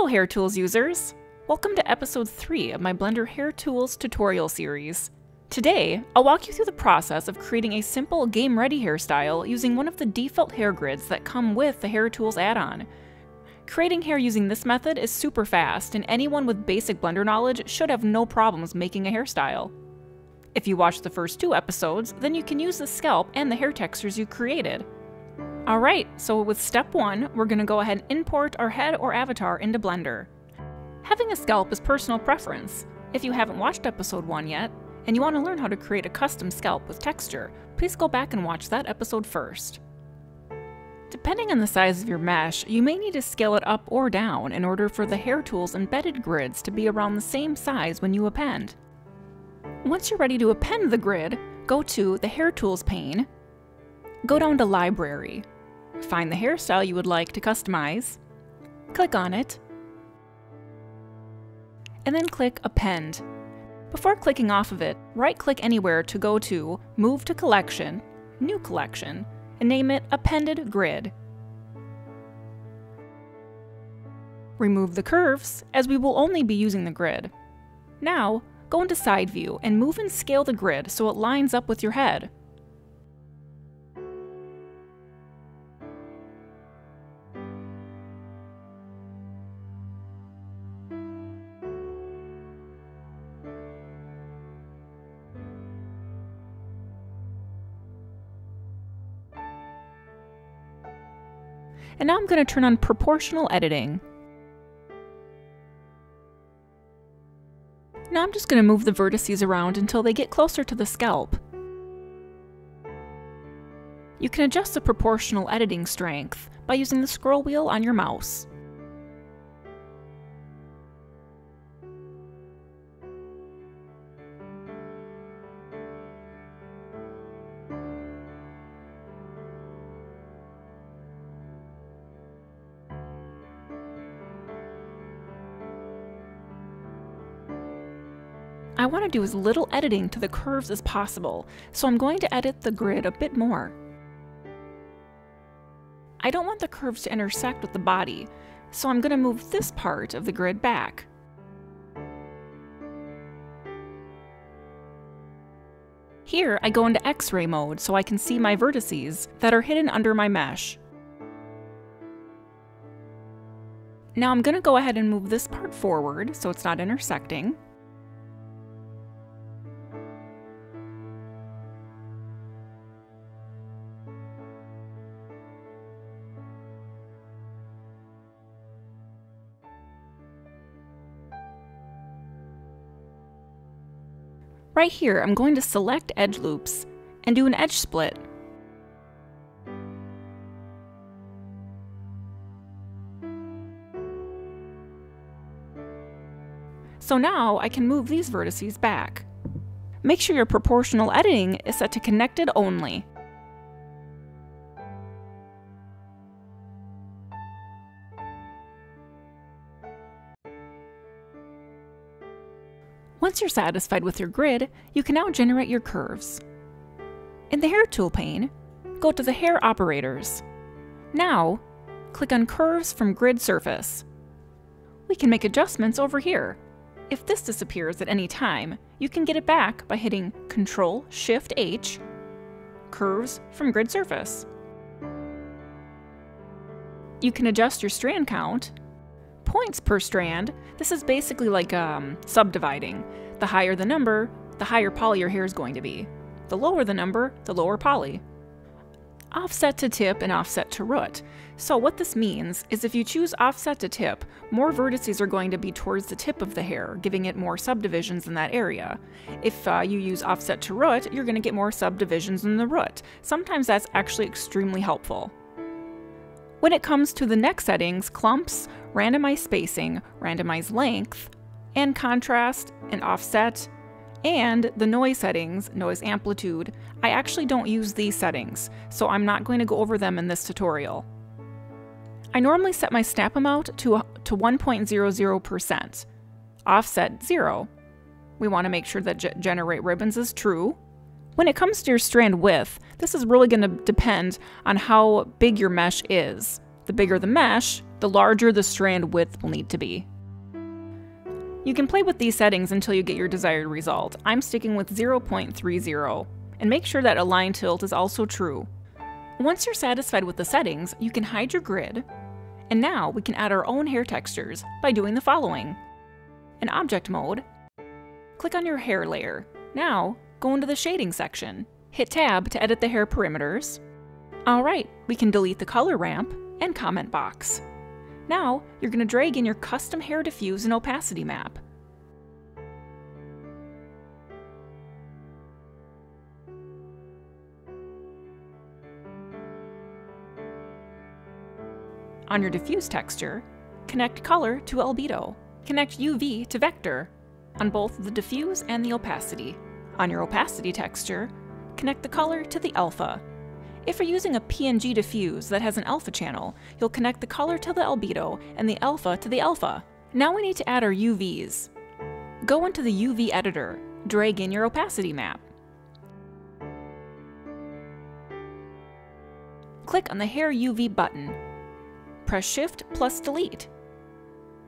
Hello Hair Tools users! Welcome to episode 3 of my Blender Hair Tools tutorial series. Today, I'll walk you through the process of creating a simple game-ready hairstyle using one of the default hair grids that come with the Hair Tools add-on. Creating hair using this method is super fast, and anyone with basic Blender knowledge should have no problems making a hairstyle. If you watched the first two episodes, then you can use the scalp and the hair textures you created. Alright, so with step 1, we're going to go ahead and import our head or avatar into Blender. Having a scalp is personal preference. If you haven't watched episode 1 yet, and you want to learn how to create a custom scalp with texture, please go back and watch that episode first. Depending on the size of your mesh, you may need to scale it up or down in order for the hair tool's embedded grids to be around the same size when you append. Once you're ready to append the grid, go to the Hair Tools pane, go down to Library, find the hairstyle you would like to customize, click on it, and then click Append. Before clicking off of it, right-click anywhere to go to Move to Collection, New Collection, and name it Appended Grid. Remove the curves, as we will only be using the grid. Now, go into Side View and move and scale the grid so it lines up with your head. And now I'm going to turn on proportional editing. Now I'm just going to move the vertices around until they get closer to the scalp. You can adjust the proportional editing strength by using the scroll wheel on your mouse. I want to do as little editing to the curves as possible, so I'm going to edit the grid a bit more. I don't want the curves to intersect with the body, so I'm going to move this part of the grid back. Here, I go into X-ray mode so I can see my vertices that are hidden under my mesh. Now I'm going to go ahead and move this part forward so it's not intersecting. Right here, I'm going to select edge loops and do an edge split. So now I can move these vertices back. Make sure your proportional editing is set to connected only. Once you're satisfied with your grid, you can now generate your curves. In the Hair Tool pane, go to the Hair Operators. Now, click on Curves from Grid Surface. We can make adjustments over here. If this disappears at any time, you can get it back by hitting Ctrl-Shift-H, Curves from Grid Surface. You can adjust your strand count points per strand, this is basically like um, subdividing. The higher the number, the higher poly your hair is going to be. The lower the number, the lower poly. Offset to tip and offset to root. So what this means is if you choose offset to tip, more vertices are going to be towards the tip of the hair, giving it more subdivisions in that area. If uh, you use offset to root, you're going to get more subdivisions in the root. Sometimes that's actually extremely helpful. When it comes to the next settings, clumps, randomize spacing, randomize length, and contrast and offset, and the noise settings, noise amplitude, I actually don't use these settings, so I'm not going to go over them in this tutorial. I normally set my snap amount to, to 1.00%, offset 0. We want to make sure that generate ribbons is true, when it comes to your strand width, this is really going to depend on how big your mesh is. The bigger the mesh, The larger the strand width will need to be. You can play with these settings until you get your desired result. I'm sticking with 0.30, and make sure that align tilt is also true. Once you're satisfied with the settings, you can hide your grid, and now we can add our own hair textures by doing the following. In Object Mode, click on your hair layer. Now, go into the Shading section. Hit Tab to edit the hair perimeters. Alright, we can delete the color ramp and comment box. Now, you're going to drag in your custom hair diffuse and opacity map. On your diffuse texture, connect color to albedo. Connect UV to vector on both the diffuse and the opacity. On your opacity texture, connect the color to the alpha if you're using a PNG diffuse that has an alpha channel, you'll connect the color to the albedo and the alpha to the alpha. Now we need to add our UVs. Go into the UV editor, drag in your opacity map. Click on the Hair UV button. Press Shift plus Delete.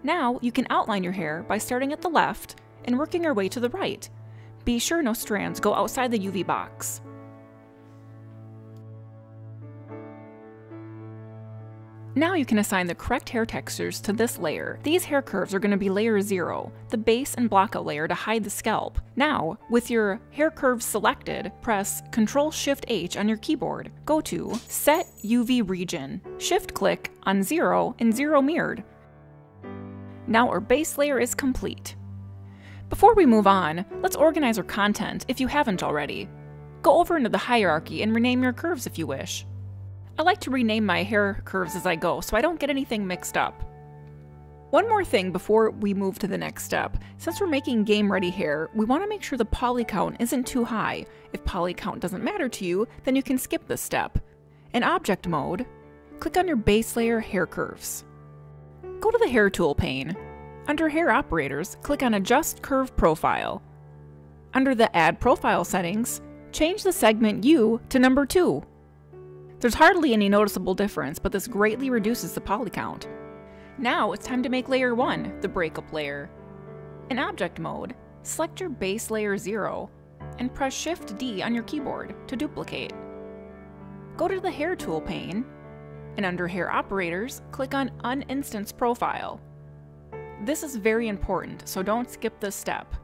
Now you can outline your hair by starting at the left and working your way to the right. Be sure no strands go outside the UV box. Now you can assign the correct hair textures to this layer. These hair curves are going to be layer 0, the base and blockout layer to hide the scalp. Now, with your hair curves selected, press Ctrl-Shift-H on your keyboard. Go to Set UV Region. Shift-click on 0 and 0 mirrored. Now our base layer is complete. Before we move on, let's organize our content if you haven't already. Go over into the hierarchy and rename your curves if you wish. I like to rename my hair curves as I go so I don't get anything mixed up. One more thing before we move to the next step. Since we're making game ready hair, we want to make sure the poly count isn't too high. If poly count doesn't matter to you, then you can skip this step. In object mode, click on your base layer hair curves. Go to the hair tool pane. Under hair operators, click on adjust curve profile. Under the add profile settings, change the segment U to number 2. There's hardly any noticeable difference, but this greatly reduces the poly count. Now it's time to make layer 1, the breakup layer. In object mode, select your base layer 0 and press Shift D on your keyboard to duplicate. Go to the Hair tool pane, and under Hair Operators, click on Uninstance Profile. This is very important, so don't skip this step.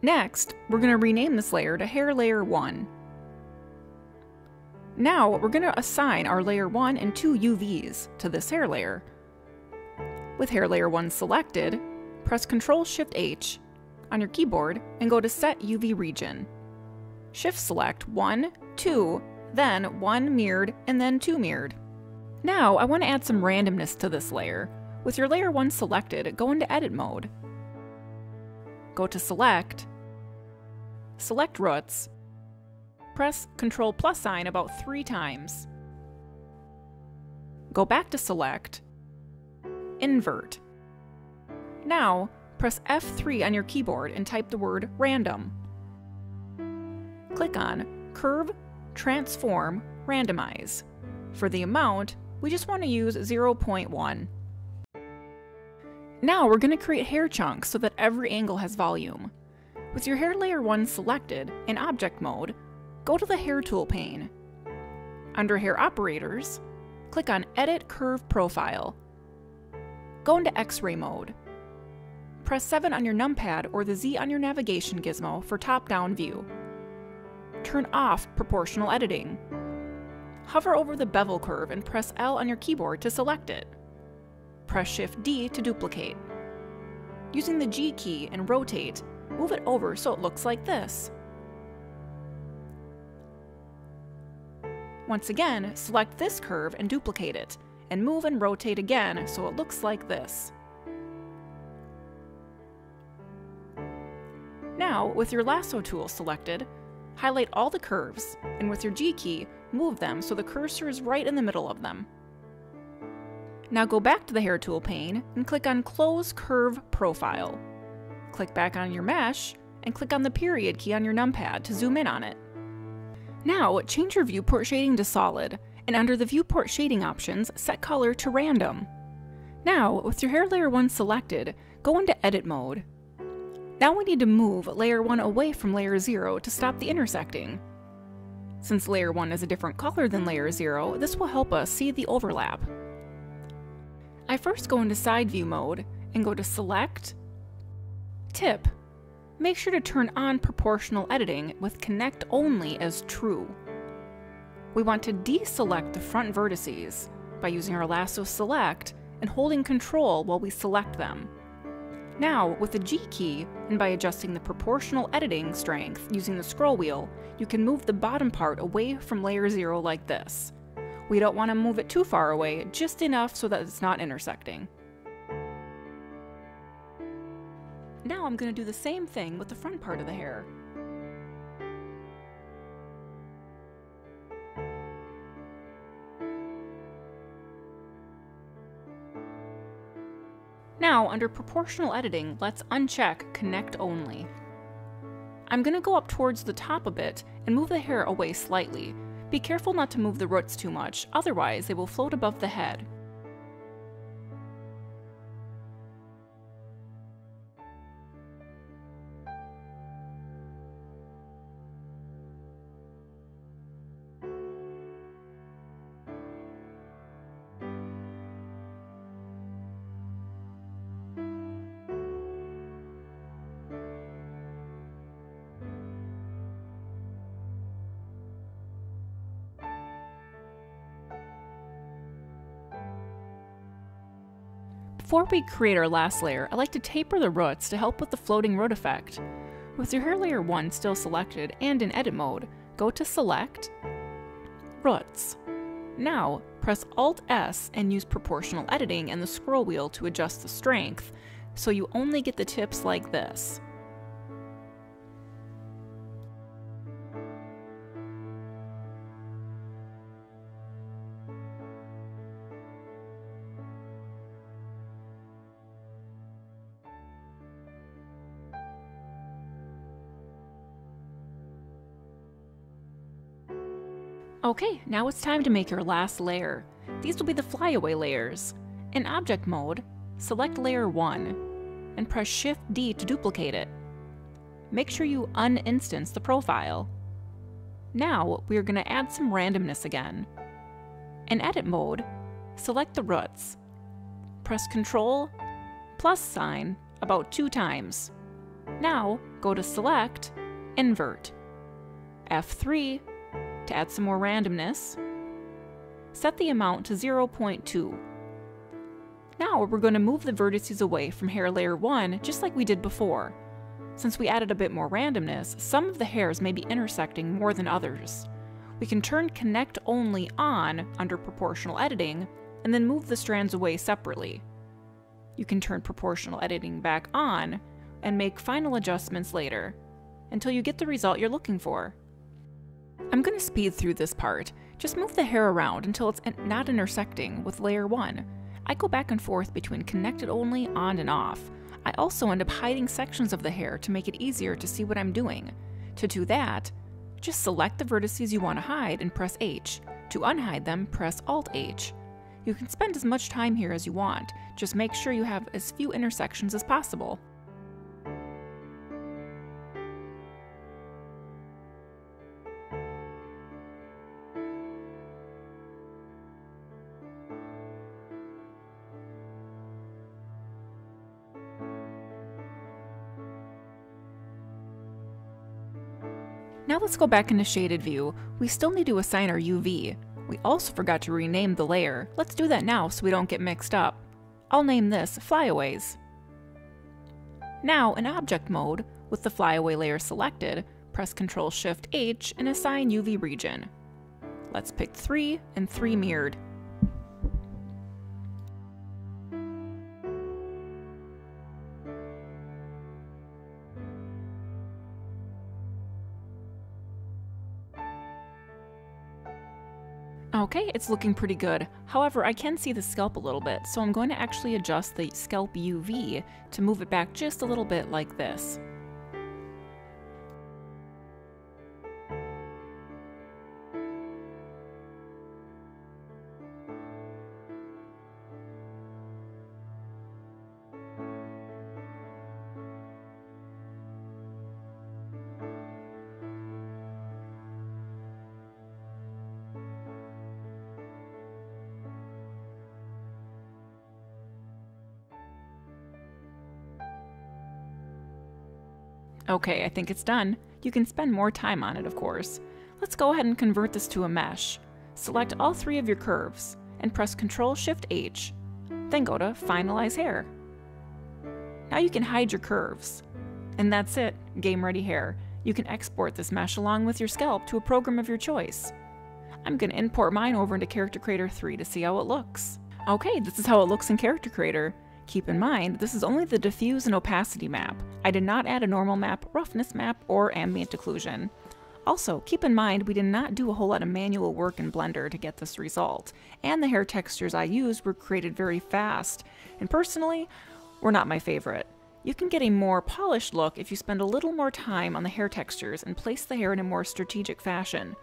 Next, we're going to rename this layer to Hair Layer 1. Now we're going to assign our layer 1 and 2 UVs to this hair layer. With hair layer 1 selected, press Ctrl Shift H on your keyboard and go to Set UV Region. Shift select 1, 2, then 1 mirrored, and then 2 mirrored. Now I want to add some randomness to this layer. With your layer 1 selected, go into Edit mode. Go to Select, select Roots, press Ctrl plus sign about three times. Go back to Select, Invert. Now, press F3 on your keyboard and type the word Random. Click on Curve, Transform, Randomize. For the amount, we just want to use 0.1. Now we're going to create hair chunks so that every angle has volume. With your hair layer 1 selected, in object mode, go to the Hair tool pane. Under Hair Operators, click on Edit Curve Profile. Go into X-ray mode. Press 7 on your numpad or the Z on your navigation gizmo for top-down view. Turn off Proportional Editing. Hover over the bevel curve and press L on your keyboard to select it. Press Shift D to duplicate. Using the G key and rotate, move it over so it looks like this. Once again, select this curve and duplicate it, and move and rotate again so it looks like this. Now, with your lasso tool selected, highlight all the curves, and with your G key, move them so the cursor is right in the middle of them. Now go back to the Hair tool pane and click on Close Curve Profile. Click back on your mesh, and click on the period key on your numpad to zoom in on it. Now, change your viewport shading to solid, and under the viewport shading options, set color to random. Now, with your hair layer 1 selected, go into edit mode. Now we need to move layer 1 away from layer 0 to stop the intersecting. Since layer 1 is a different color than layer 0, this will help us see the overlap. I first go into side view mode and go to select, tip, make sure to turn on proportional editing with connect only as true. We want to deselect the front vertices by using our lasso select and holding control while we select them. Now, with the G key, and by adjusting the proportional editing strength using the scroll wheel, you can move the bottom part away from layer 0 like this. We don't want to move it too far away, just enough so that it's not intersecting. Now I'm going to do the same thing with the front part of the hair. Now, under proportional editing, let's uncheck connect only. I'm going to go up towards the top a bit and move the hair away slightly. Be careful not to move the roots too much, otherwise they will float above the head. Before we create our last layer, I like to taper the roots to help with the floating root effect. With your hair layer 1 still selected and in edit mode, go to Select, Roots. Now, press Alt-S and use proportional editing and the scroll wheel to adjust the strength, so you only get the tips like this. Okay, now it's time to make your last layer. These will be the flyaway layers. In object mode, select layer 1 and press Shift D to duplicate it. Make sure you uninstance the profile. Now we are going to add some randomness again. In edit mode, select the roots. Press Ctrl plus sign about two times. Now go to select, invert. F3 to add some more randomness, set the amount to 0.2. Now we're going to move the vertices away from hair layer 1 just like we did before. Since we added a bit more randomness, some of the hairs may be intersecting more than others. We can turn Connect Only on under Proportional Editing, and then move the strands away separately. You can turn Proportional Editing back on, and make final adjustments later, until you get the result you're looking for. I'm going to speed through this part. Just move the hair around until it's not intersecting with layer 1. I go back and forth between connected only, on and off. I also end up hiding sections of the hair to make it easier to see what I'm doing. To do that, just select the vertices you want to hide and press H. To unhide them, press Alt-H. You can spend as much time here as you want, just make sure you have as few intersections as possible. Now let's go back into shaded view. We still need to assign our UV. We also forgot to rename the layer. Let's do that now so we don't get mixed up. I'll name this Flyaways. Now, in object mode, with the flyaway layer selected, press Ctrl Shift H and assign UV region. Let's pick 3 and 3 mirrored. Okay, it's looking pretty good. However, I can see the scalp a little bit, so I'm going to actually adjust the scalp UV to move it back just a little bit like this. Okay, I think it's done. You can spend more time on it, of course. Let's go ahead and convert this to a mesh. Select all three of your curves and press Ctrl Shift H, then go to Finalize Hair. Now you can hide your curves. And that's it, game ready hair. You can export this mesh along with your scalp to a program of your choice. I'm going to import mine over into Character Creator 3 to see how it looks. Okay, this is how it looks in Character Creator. Keep in mind, this is only the diffuse and opacity map. I did not add a normal map, roughness map, or ambient occlusion. Also, keep in mind we did not do a whole lot of manual work in Blender to get this result, and the hair textures I used were created very fast, and personally, were not my favorite. You can get a more polished look if you spend a little more time on the hair textures and place the hair in a more strategic fashion.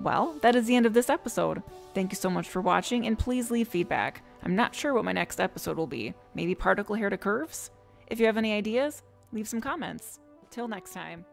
Well, that is the end of this episode. Thank you so much for watching, and please leave feedback. I'm not sure what my next episode will be. Maybe particle hair to curves? If you have any ideas, leave some comments. Till next time.